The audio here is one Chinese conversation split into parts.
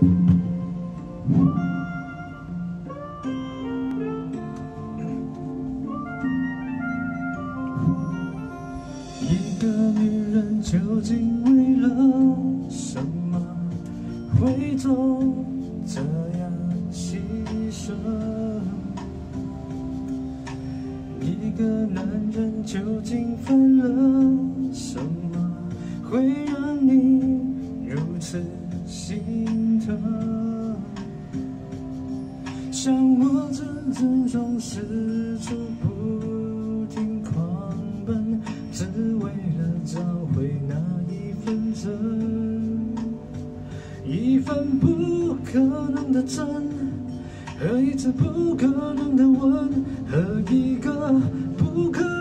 一个女人究竟为了什么？会做这样？牺牲？一个男人究竟犯了什么会让你如此心疼？像我这这种四处不停狂奔，只为了找回那一份真，一份不可能的真，和一次不可能的吻，和一个不可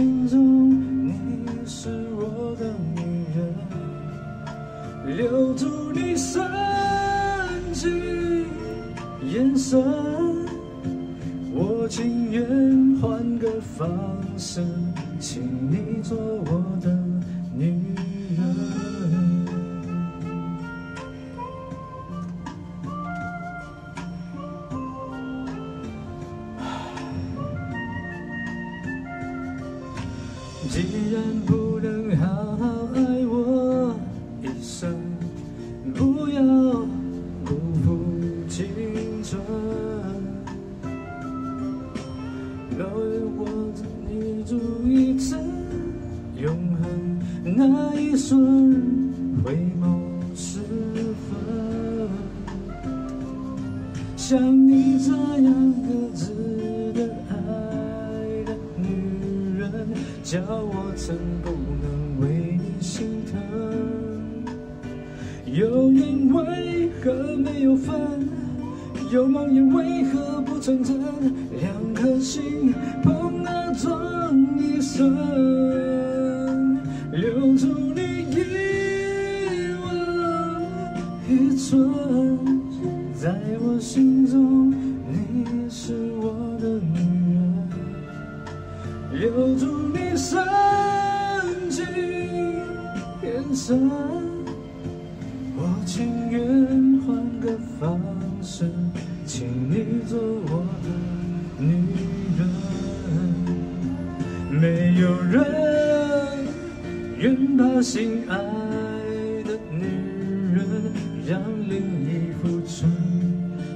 心中，你是我的女人，留住你深情眼神，我情愿换个方式，请你做我的女人。既然不能好好爱我一生，不要辜负青春。若我你住一次永恒，那一瞬回眸时分，像你这样各自的爱，叫我怎不能为你心疼？有缘为何没有分？有梦魇为何不成真？两颗心碰了撞一生，留住你一吻一寸，在我心中你是我的女，留住你深情眼神。我情愿换个方式，请你做我的女人。没有人愿把心爱的女人让另一副唇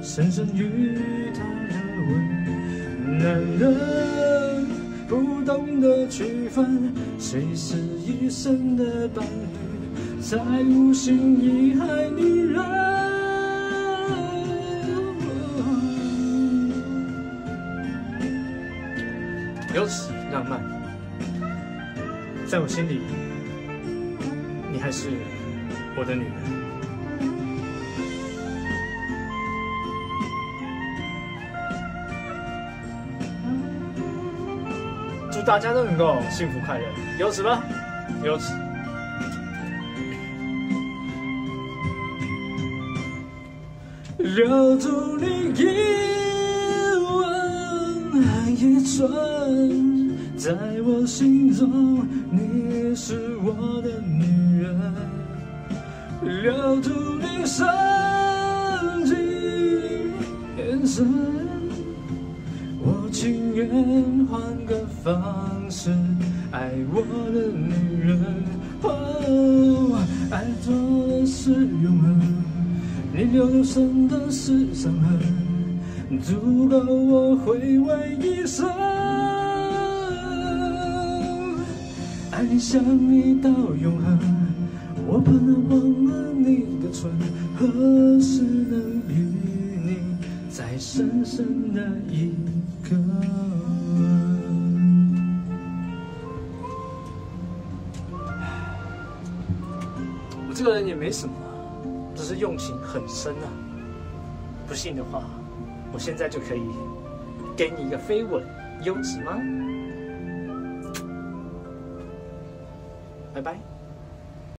深深与她热吻。的区分谁是一生的伴侣，才无心贻害女人。由此浪漫，在我心里，你还是我的女人。祝大家都能够幸福快乐，由此吧，由此。留住你一吻一寸，在我心中你是我的女人，留住你深情眼神，愿换个方式爱我的女人，哦，爱做的是永恒。你留深的是伤痕，足够我回味一生。爱你想你到永恒，我怕难忘了你的唇，何时能与再深深的一个吻？我这个人也没什么，只是用情很深啊。不信的话，我现在就可以给你一个飞吻，优质吗？拜拜。